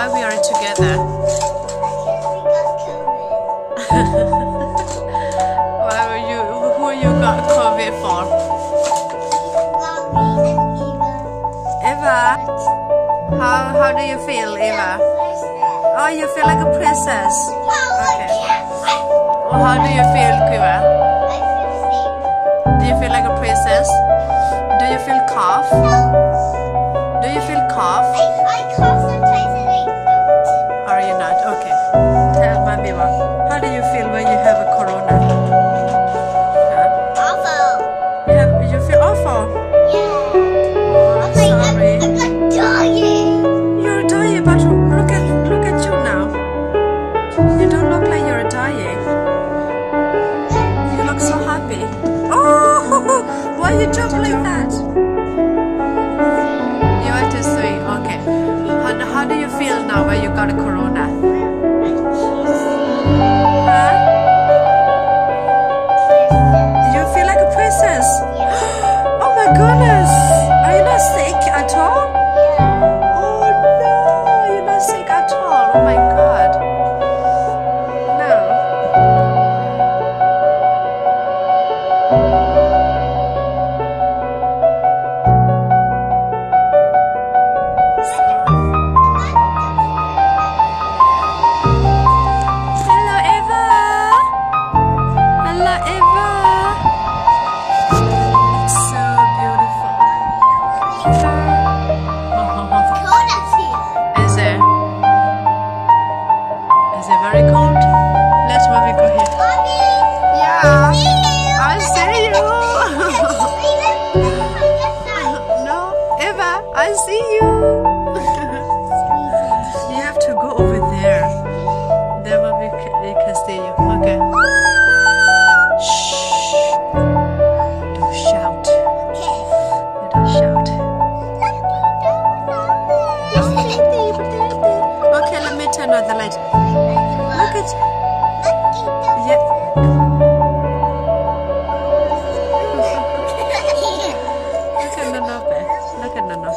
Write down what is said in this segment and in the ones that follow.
why we are together? why were you? Who you got COVID for? Eva, how how do you feel, Eva? Oh, you feel like a princess. Okay. Well, how do you feel, Kiva? I feel safe. Do you feel like a princess? Do you feel cough? You jump like that? You are too sweet. Okay. How, how do you feel now when you got a corona? Huh? You feel like a princess. Oh my goodness. The light. Look at yeah. Look at there. Look at Nana.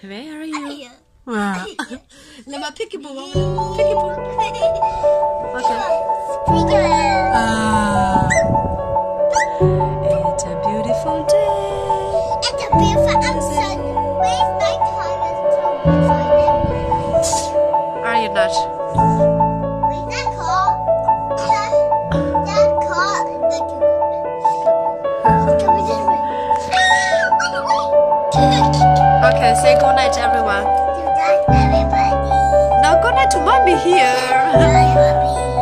Where are you? Wow. Let me pick you Pick you Okay. Ah. to mommy here.